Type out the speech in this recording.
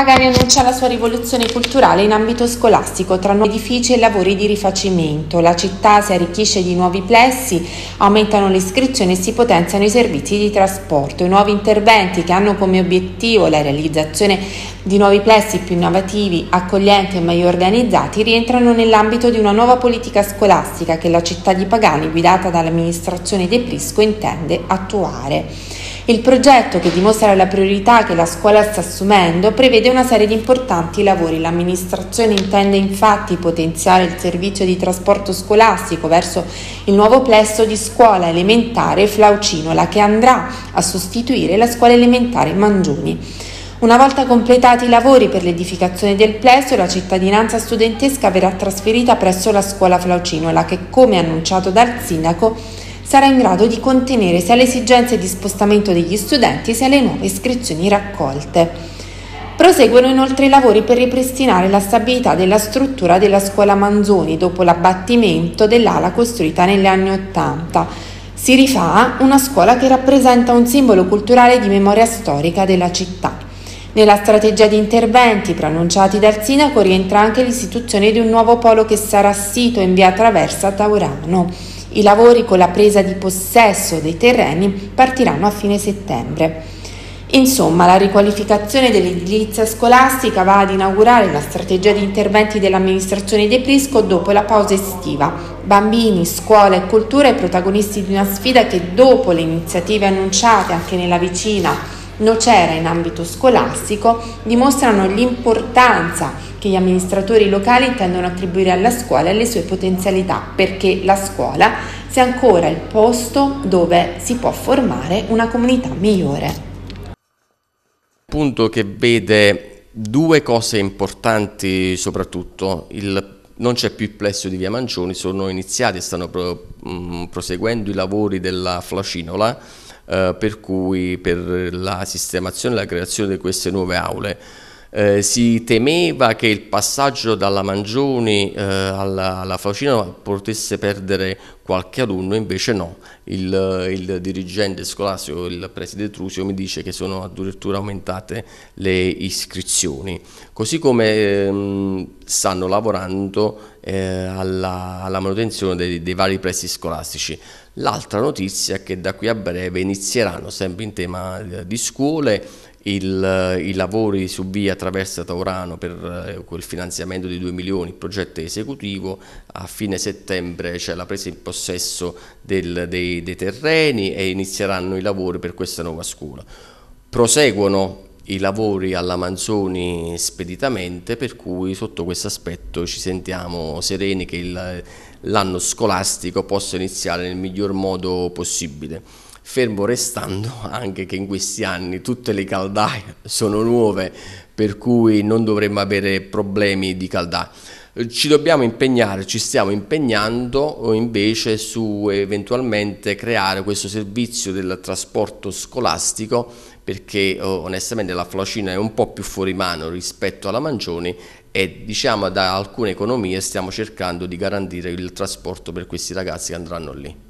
Pagani annuncia la sua rivoluzione culturale in ambito scolastico tra nuovi edifici e lavori di rifacimento. La città si arricchisce di nuovi plessi, aumentano le iscrizioni e si potenziano i servizi di trasporto. I nuovi interventi che hanno come obiettivo la realizzazione di nuovi plessi più innovativi, accoglienti e meglio organizzati rientrano nell'ambito di una nuova politica scolastica che la città di Pagani, guidata dall'amministrazione De Prisco, intende attuare. Il progetto, che dimostra la priorità che la scuola sta assumendo, prevede una serie di importanti lavori. L'amministrazione intende infatti potenziare il servizio di trasporto scolastico verso il nuovo plesso di scuola elementare Flaucinola che andrà a sostituire la scuola elementare Mangiuni. Una volta completati i lavori per l'edificazione del plesso, la cittadinanza studentesca verrà trasferita presso la scuola Flaucinola che, come annunciato dal sindaco, sarà in grado di contenere sia le esigenze di spostamento degli studenti sia le nuove iscrizioni raccolte. Proseguono inoltre i lavori per ripristinare la stabilità della struttura della scuola Manzoni dopo l'abbattimento dell'ala costruita negli anni Ottanta. Si rifà una scuola che rappresenta un simbolo culturale di memoria storica della città. Nella strategia di interventi preannunciati dal sindaco rientra anche l'istituzione di un nuovo polo che sarà sito in via Traversa Taurano. I lavori con la presa di possesso dei terreni partiranno a fine settembre. Insomma, la riqualificazione dell'edilizia scolastica va ad inaugurare la strategia di interventi dell'amministrazione De Prisco dopo la pausa estiva. Bambini, scuola e cultura i protagonisti di una sfida che dopo le iniziative annunciate anche nella vicina Nocera in ambito scolastico dimostrano l'importanza che gli amministratori locali intendono attribuire alla scuola e alle sue potenzialità, perché la scuola sia ancora il posto dove si può formare una comunità migliore. Punto che vede due cose importanti soprattutto, il non c'è più il plesso di Via Mancioni, sono iniziati e stanno mm, proseguendo i lavori della Flacinola, eh, per cui per la sistemazione e la creazione di queste nuove aule. Eh, si temeva che il passaggio dalla Mangioni eh, alla, alla Flacinola potesse perdere qualche alunno, invece no, il, il, dirigente scolastico, il preside Trusio mi dice che sono addirittura aumentate le iscrizioni, così come ehm, stanno lavorando eh, alla, alla, manutenzione dei, dei vari pressi scolastici. L'altra notizia è che da qui a breve inizieranno sempre in tema eh, di scuole il, i lavori su via Traversa Taurano per eh, quel finanziamento di 2 milioni, il progetto esecutivo, a fine settembre c'è la presa in possesso del, dei, dei terreni e inizieranno i lavori per questa nuova scuola. Proseguono i lavori alla Manzoni speditamente, per cui sotto questo aspetto ci sentiamo sereni che l'anno scolastico possa iniziare nel miglior modo possibile fermo restando anche che in questi anni tutte le caldaie sono nuove per cui non dovremmo avere problemi di caldaie. Ci dobbiamo impegnare, ci stiamo impegnando invece su eventualmente creare questo servizio del trasporto scolastico perché oh, onestamente la Flacina è un po' più fuori mano rispetto alla Mangioni e diciamo da alcune economie stiamo cercando di garantire il trasporto per questi ragazzi che andranno lì.